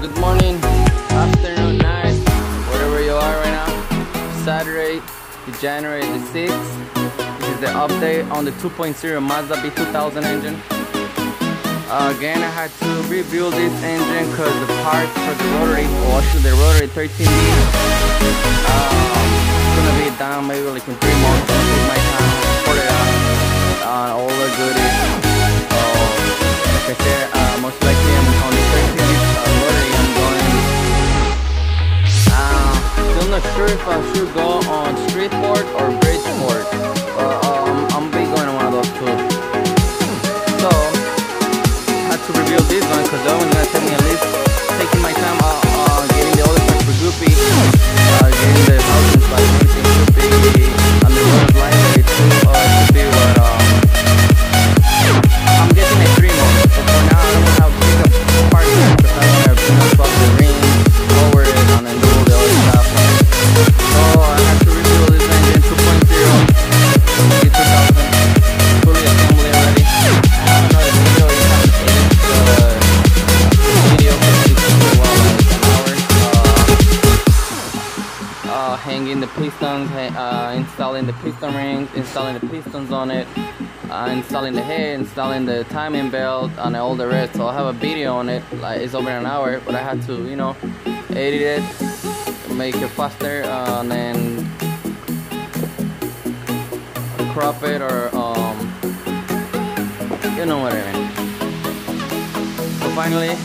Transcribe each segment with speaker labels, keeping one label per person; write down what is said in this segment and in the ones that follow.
Speaker 1: good morning, afternoon, night, wherever you are right now. Saturday, January the 6th. This is the update on the 2.0 Mazda B2000 engine. Uh, again, I had to rebuild this engine because the parts for the rotary, or actually the rotary 13B, um, it's gonna be done maybe like in three months. Installing the piston rings, installing the pistons on it, uh, installing the head, installing the timing belt, and all the rest. So I have a video on it, like it's over an hour, but I had to, you know, edit it, make it faster, uh, and then crop it or um, you know what I mean. So finally,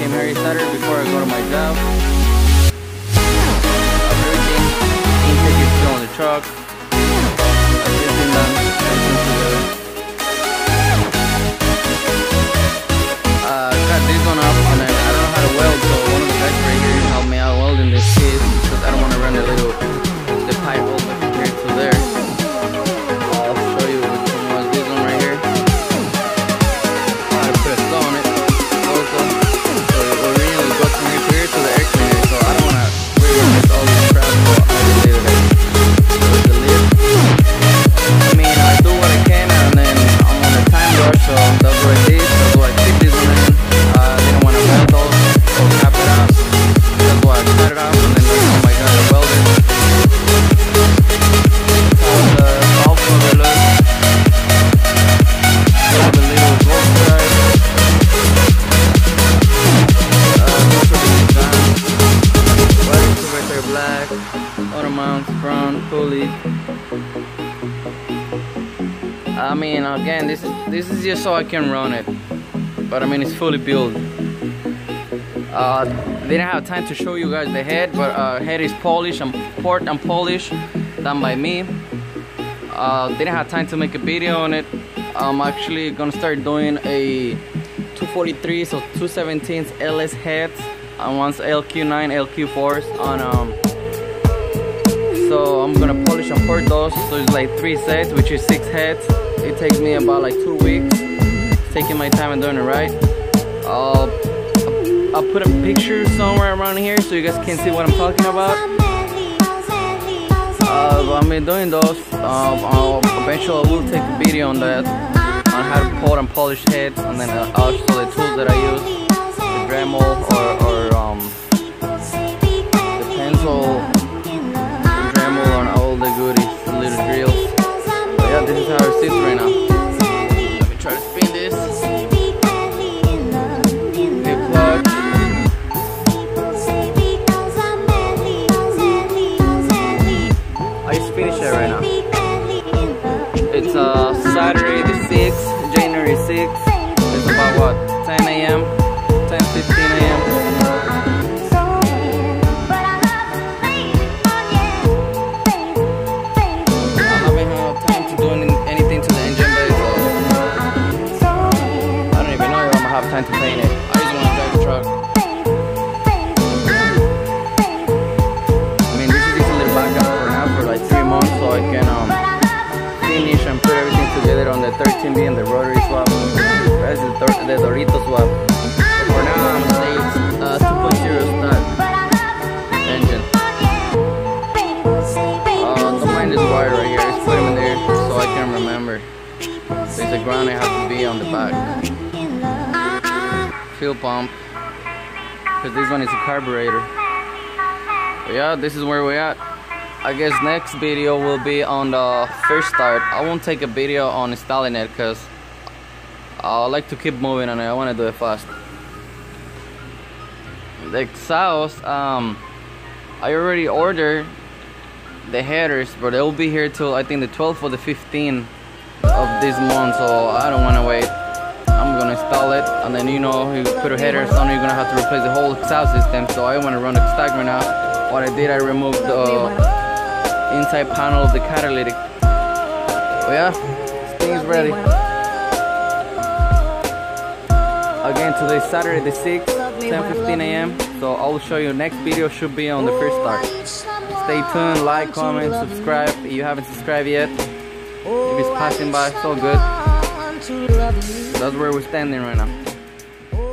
Speaker 1: came here Saturday before I go to my job. Everything, intake is still the truck. I mean, again, this is this is just so I can run it, but I mean it's fully built. Uh, didn't have time to show you guys the head, but uh, head is polished and port and polish, done by me. Uh, didn't have time to make a video on it. I'm actually gonna start doing a 243, so 217s LS heads, and once LQ9, LQ4s on um. So I'm gonna polish and port those. So it's like three sets, which is six heads. It takes me about like two weeks. Taking my time and doing it right. I'll I'll put a picture somewhere around here so you guys can see what I'm talking about. Uh, I've been doing those. I'll, eventually I will take a video on that, on how to port and polish heads, and then uh, also the tools that I use, the Dremel or, or um, the pencil, goodies, the. But yeah, this is how it sits right now. Let me try to spin this. The clutch. I just finished it right now. Time to paint it. I just wanna drive the truck. I mean, this is just a little backup for now for like three months, so I can um finish and put everything together on the 13B and the rotary swap. That's the, the Dorito swap. For now, I'm gonna say it's uh, 2.0 start engine. Uh, don't mind this wire right here. Just put in there so I can remember. There's a ground I have to be on the back. Fuel pump. because this one is a carburetor. But yeah, this is where we're at. I guess next video will be on the first start. I won't take a video on installing it because I like to keep moving and I want to do it fast. The exhaust, um, I already ordered the headers, but they'll be here till I think the 12th or the 15th of this month, so I don't want to wait. And then you know, you put a headers on, you're gonna have to replace the whole exhaust system. So I want to run the right now. What I did, I removed the inside panel of the catalytic. Yeah, this thing is ready. Again, today Saturday the 6th, 10:15 a.m. So I'll show you next video should be on the first start. Stay tuned, like, comment, subscribe if you haven't subscribed yet. If it's passing by, so good. That's where we're standing right now.